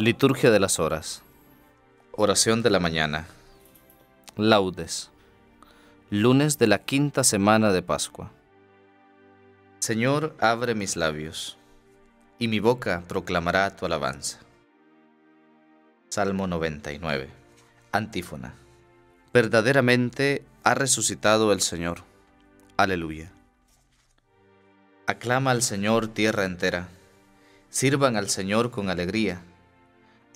Liturgia de las Horas. Oración de la mañana. Laudes. Lunes de la quinta semana de Pascua. Señor, abre mis labios, y mi boca proclamará tu alabanza. Salmo 99. Antífona. Verdaderamente ha resucitado el Señor. Aleluya. Aclama al Señor tierra entera. Sirvan al Señor con alegría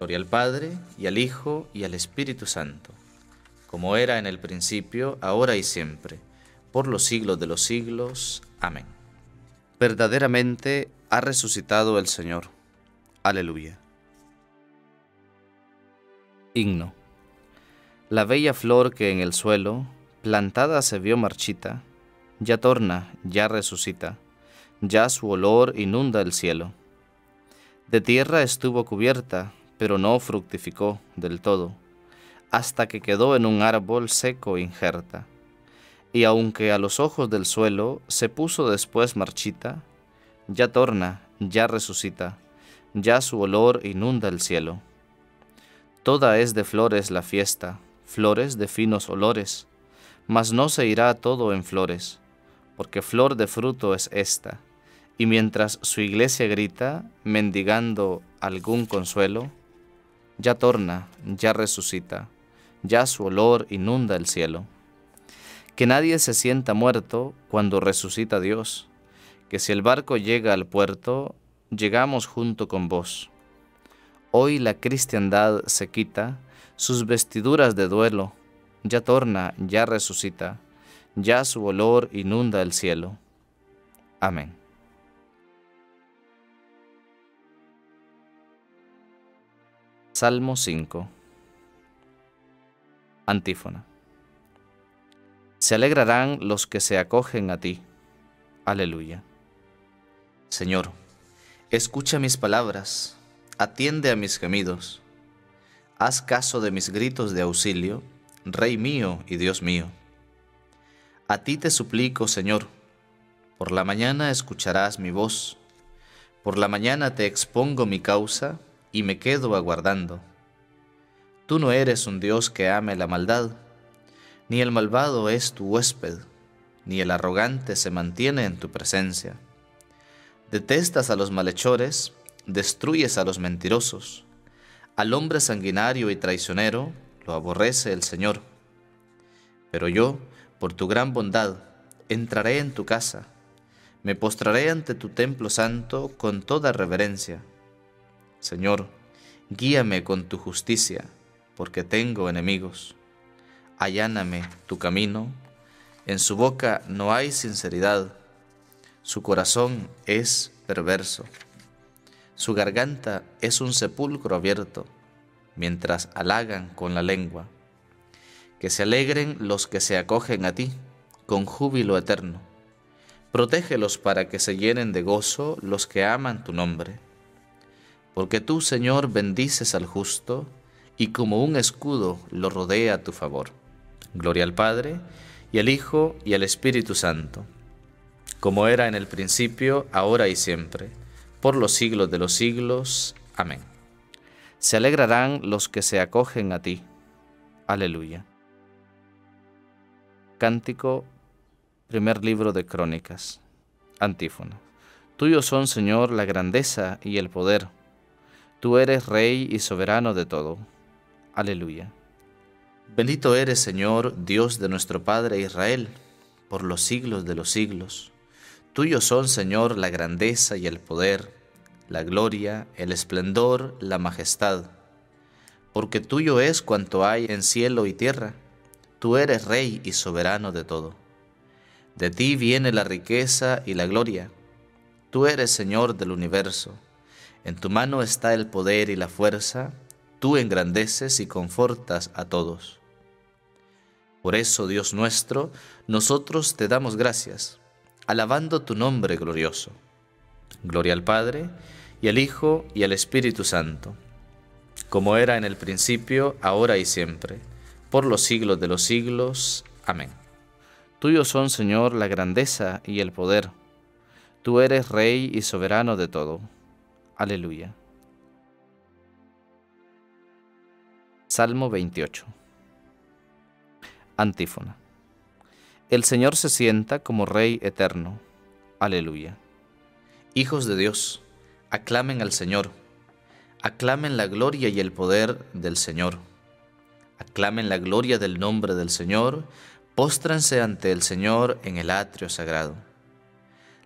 Gloria al Padre, y al Hijo, y al Espíritu Santo, como era en el principio, ahora y siempre, por los siglos de los siglos. Amén. Verdaderamente ha resucitado el Señor. Aleluya. Himno. La bella flor que en el suelo, plantada se vio marchita, ya torna, ya resucita, ya su olor inunda el cielo. De tierra estuvo cubierta, pero no fructificó del todo, hasta que quedó en un árbol seco injerta. Y aunque a los ojos del suelo se puso después marchita, ya torna, ya resucita, ya su olor inunda el cielo. Toda es de flores la fiesta, flores de finos olores, mas no se irá todo en flores, porque flor de fruto es esta, y mientras su iglesia grita, mendigando algún consuelo, ya torna, ya resucita, ya su olor inunda el cielo. Que nadie se sienta muerto cuando resucita Dios, que si el barco llega al puerto, llegamos junto con vos. Hoy la cristiandad se quita sus vestiduras de duelo, ya torna, ya resucita, ya su olor inunda el cielo. Amén. Salmo 5 Antífona Se alegrarán los que se acogen a ti. Aleluya. Señor, escucha mis palabras, atiende a mis gemidos. Haz caso de mis gritos de auxilio, Rey mío y Dios mío. A ti te suplico, Señor, por la mañana escucharás mi voz, por la mañana te expongo mi causa, y me quedo aguardando. Tú no eres un Dios que ame la maldad, ni el malvado es tu huésped, ni el arrogante se mantiene en tu presencia. Detestas a los malhechores, destruyes a los mentirosos. Al hombre sanguinario y traicionero lo aborrece el Señor. Pero yo, por tu gran bondad, entraré en tu casa, me postraré ante tu templo santo con toda reverencia Señor, guíame con tu justicia, porque tengo enemigos. Alláname tu camino, en su boca no hay sinceridad, su corazón es perverso, su garganta es un sepulcro abierto, mientras halagan con la lengua. Que se alegren los que se acogen a ti, con júbilo eterno. Protégelos para que se llenen de gozo los que aman tu nombre porque tú, Señor, bendices al justo, y como un escudo lo rodea a tu favor. Gloria al Padre, y al Hijo, y al Espíritu Santo, como era en el principio, ahora y siempre, por los siglos de los siglos. Amén. Se alegrarán los que se acogen a ti. Aleluya. Cántico, primer libro de Crónicas. Antífono. Tuyos son, Señor, la grandeza y el poder Tú eres Rey y soberano de todo. Aleluya. Bendito eres, Señor, Dios de nuestro Padre Israel, por los siglos de los siglos. Tuyo son, Señor, la grandeza y el poder, la gloria, el esplendor, la majestad. Porque tuyo es cuanto hay en cielo y tierra. Tú eres Rey y soberano de todo. De ti viene la riqueza y la gloria. Tú eres Señor del universo. En tu mano está el poder y la fuerza, tú engrandeces y confortas a todos. Por eso, Dios nuestro, nosotros te damos gracias, alabando tu nombre glorioso. Gloria al Padre, y al Hijo, y al Espíritu Santo, como era en el principio, ahora y siempre, por los siglos de los siglos. Amén. Tuyo son, Señor, la grandeza y el poder. Tú eres Rey y soberano de todo. Aleluya. Salmo 28. Antífona. El Señor se sienta como Rey eterno. Aleluya. Hijos de Dios, aclamen al Señor. Aclamen la gloria y el poder del Señor. Aclamen la gloria del nombre del Señor. Póstranse ante el Señor en el atrio sagrado.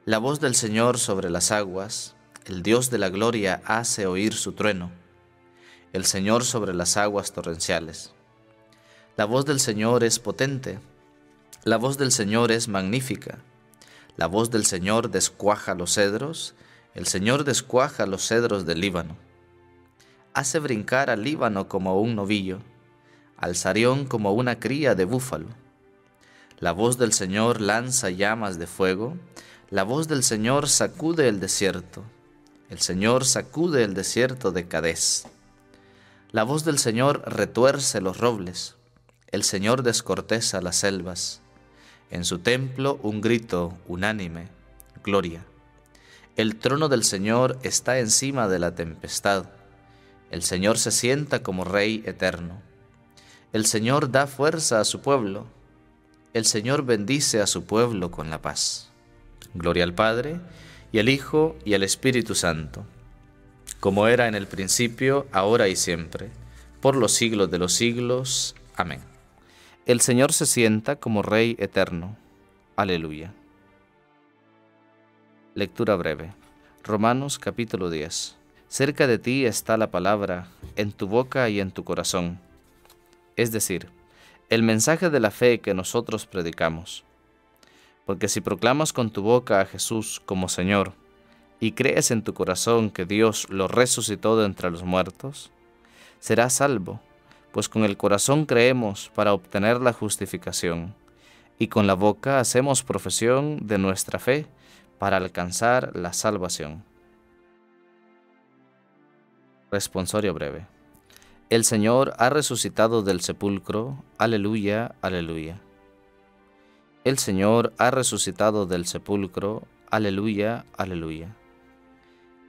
La voz del Señor sobre las aguas, el Dios de la gloria hace oír su trueno. El Señor sobre las aguas torrenciales. La voz del Señor es potente, la voz del Señor es magnífica. La voz del Señor descuaja los cedros, el Señor descuaja los cedros del Líbano. Hace brincar al Líbano como un novillo, al Sarión como una cría de búfalo. La voz del Señor lanza llamas de fuego, la voz del Señor sacude el desierto, el Señor sacude el desierto de Cadés. La voz del Señor retuerce los robles, el Señor descorteza las selvas. En su templo un grito unánime, gloria. El trono del Señor está encima de la tempestad. El Señor se sienta como Rey eterno. El Señor da fuerza a su pueblo. El Señor bendice a su pueblo con la paz. Gloria al Padre, y al Hijo, y al Espíritu Santo, como era en el principio, ahora y siempre, por los siglos de los siglos. Amén. El Señor se sienta como Rey eterno. Aleluya. Lectura breve. Romanos capítulo 10. Cerca de ti está la palabra, en tu boca y en tu corazón. Es decir, el mensaje de la fe que nosotros predicamos. Porque si proclamas con tu boca a Jesús como Señor, y crees en tu corazón que Dios lo resucitó de entre los muertos, serás salvo pues con el corazón creemos para obtener la justificación, y con la boca hacemos profesión de nuestra fe para alcanzar la salvación. Responsorio breve. El Señor ha resucitado del sepulcro. Aleluya, aleluya. El Señor ha resucitado del sepulcro. Aleluya, aleluya.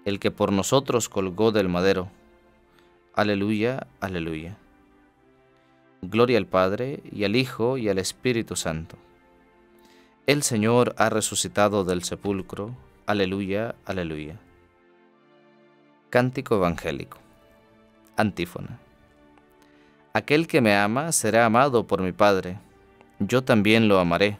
El que por nosotros colgó del madero. Aleluya, aleluya. Gloria al Padre, y al Hijo, y al Espíritu Santo. El Señor ha resucitado del sepulcro. Aleluya, aleluya. Cántico Evangélico. Antífona. Aquel que me ama será amado por mi Padre. Yo también lo amaré,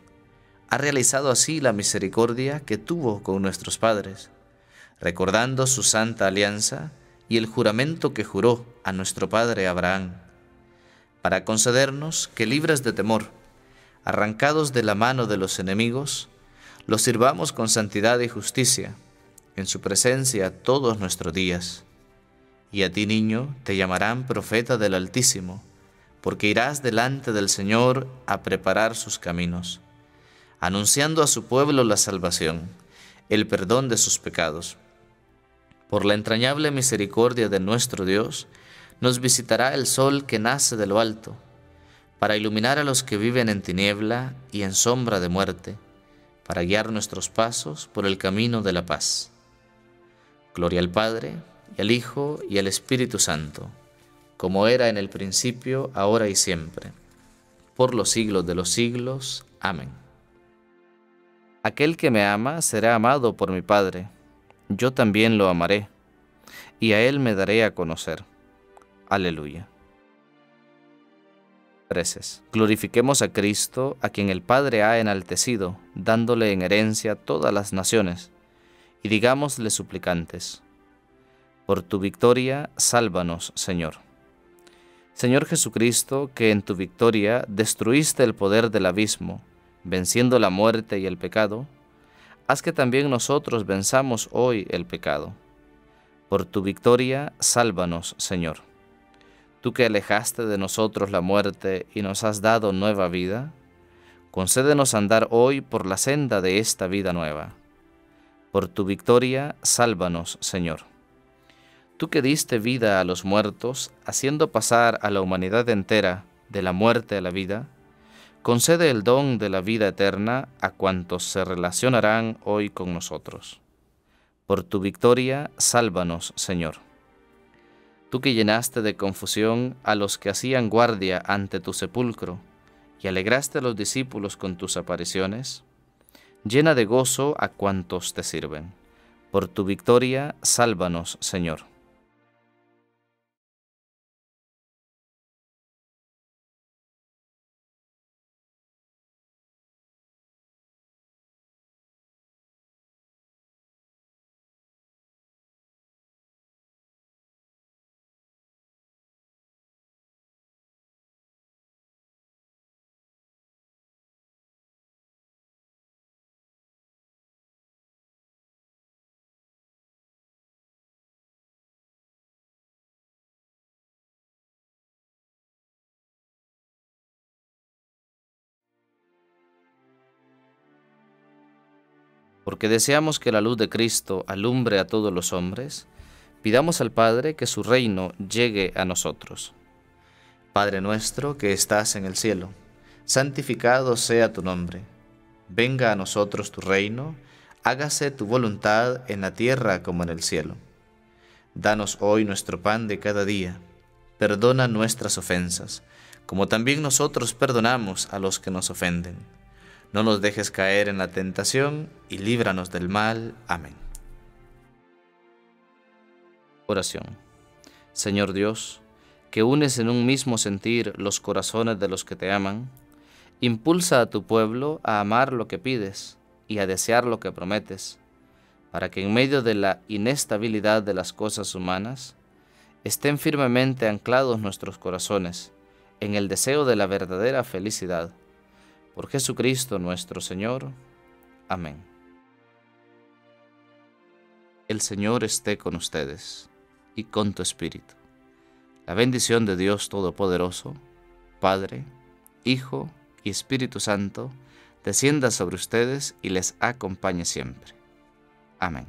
Ha realizado así la misericordia que tuvo con nuestros padres, recordando su santa alianza y el juramento que juró a nuestro padre Abraham para concedernos que libres de temor, arrancados de la mano de los enemigos, los sirvamos con santidad y justicia en su presencia todos nuestros días. Y a ti, niño, te llamarán profeta del Altísimo, porque irás delante del Señor a preparar sus caminos, anunciando a su pueblo la salvación, el perdón de sus pecados. Por la entrañable misericordia de nuestro Dios, nos visitará el sol que nace de lo alto, para iluminar a los que viven en tiniebla y en sombra de muerte, para guiar nuestros pasos por el camino de la paz. Gloria al Padre, y al Hijo, y al Espíritu Santo, como era en el principio, ahora y siempre, por los siglos de los siglos. Amén. Aquel que me ama será amado por mi Padre, yo también lo amaré, y a él me daré a conocer. Aleluya. Preces. Glorifiquemos a Cristo, a quien el Padre ha enaltecido, dándole en herencia todas las naciones, y digámosle suplicantes, por tu victoria, sálvanos, Señor. Señor Jesucristo, que en tu victoria destruiste el poder del abismo, venciendo la muerte y el pecado, haz que también nosotros venzamos hoy el pecado. Por tu victoria, sálvanos, Señor. Tú que alejaste de nosotros la muerte y nos has dado nueva vida, concédenos andar hoy por la senda de esta vida nueva. Por tu victoria, sálvanos, Señor. Tú que diste vida a los muertos, haciendo pasar a la humanidad entera de la muerte a la vida, concede el don de la vida eterna a cuantos se relacionarán hoy con nosotros. Por tu victoria, sálvanos, Señor. Tú que llenaste de confusión a los que hacían guardia ante tu sepulcro, y alegraste a los discípulos con tus apariciones, llena de gozo a cuantos te sirven. Por tu victoria, sálvanos, Señor. Porque deseamos que la luz de Cristo alumbre a todos los hombres, pidamos al Padre que su reino llegue a nosotros. Padre nuestro que estás en el cielo, santificado sea tu nombre. Venga a nosotros tu reino, hágase tu voluntad en la tierra como en el cielo. Danos hoy nuestro pan de cada día. Perdona nuestras ofensas, como también nosotros perdonamos a los que nos ofenden no nos dejes caer en la tentación y líbranos del mal. Amén. Oración. Señor Dios, que unes en un mismo sentir los corazones de los que te aman, impulsa a tu pueblo a amar lo que pides y a desear lo que prometes, para que en medio de la inestabilidad de las cosas humanas, estén firmemente anclados nuestros corazones en el deseo de la verdadera felicidad por Jesucristo nuestro Señor. Amén. El Señor esté con ustedes y con tu espíritu. La bendición de Dios Todopoderoso, Padre, Hijo y Espíritu Santo, descienda sobre ustedes y les acompañe siempre. Amén.